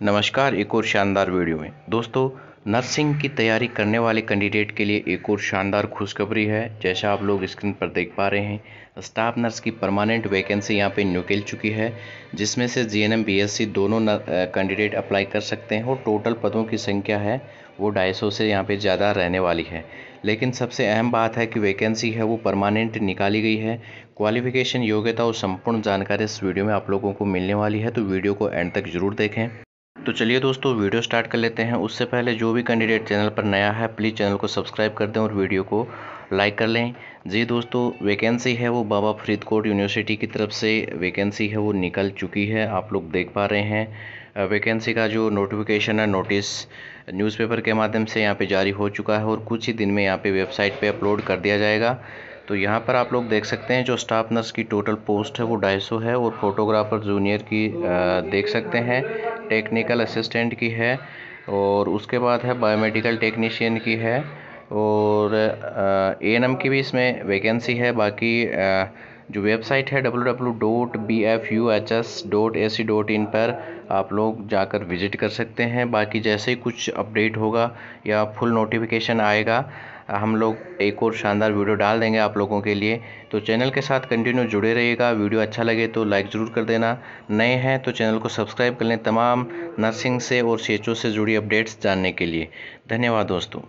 नमस्कार एक और शानदार वीडियो में। दोस्तों, नर्सिंग की तैयारी करने वाले कैंडिडेट के लिए एक और शानदार खुशखबरी है। जैसा आप लोग स्क्रीन पर देख पा रहे हैं, स्टाफ नर्स की परमानेंट वैकेंसी यहाँ पे निकल चुकी है, जिसमें से जीएनएम, बीएससी दोनों कैंडिडेट अप्लाई कर सकते हैं और टोटल पदों की संख्या है, वो ढाई सौ से यहाँ पे ज़्यादा रहने वाली है। लेकिन सबसे अहम बात है कि वैकेंसी है, वो परमानेंट निकाली गई है। क्वालिफिकेशन योग्यता और संपूर्ण जानकारी इस वीडियो में आप लोगों को मिलने वाली है तो वीडियो को एंड तक ज़रूर देखें। तो चलिए दोस्तों, वीडियो स्टार्ट कर लेते हैं। उससे पहले जो भी कैंडिडेट चैनल पर नया है, प्लीज़ चैनल को सब्सक्राइब कर दें और वीडियो को लाइक कर लें। जी दोस्तों, वैकेंसी है वो बाबा फरीदकोट यूनिवर्सिटी की तरफ़ से। वैकेंसी है वो निकल चुकी है, आप लोग देख पा रहे हैं। वैकेंसी का जो नोटिफिकेशन है, नोटिस न्यूज़पेपर के माध्यम से यहाँ पे जारी हो चुका है और कुछ ही दिन में यहाँ पे वेबसाइट पे अपलोड कर दिया जाएगा। तो यहाँ पर आप लोग देख सकते हैं, जो स्टाफ नर्स की टोटल पोस्ट है वो ढाई है और फोटोग्राफर जूनियर की देख सकते हैं। टेक्निकल असिस्टेंट की है और उसके बाद है बायोमेडिकल टेक्नीशियन की है और ए एन एम की भी इसमें वैकेंसी है। बाकी जो वेबसाइट है W W dot B F U H S dot A C dot in पर आप लोग जाकर विज़िट कर सकते हैं। बाकी जैसे ही कुछ अपडेट होगा या फुल नोटिफिकेशन आएगा हम लोग एक और शानदार वीडियो डाल देंगे आप लोगों के लिए। तो चैनल के साथ कंटिन्यू जुड़े रहिएगा। वीडियो अच्छा लगे तो लाइक ज़रूर कर देना। नए हैं तो चैनल को सब्सक्राइब कर लें तमाम नर्सिंग से और सीएचओ से जुड़ी अपडेट्स जानने के लिए। धन्यवाद दोस्तों।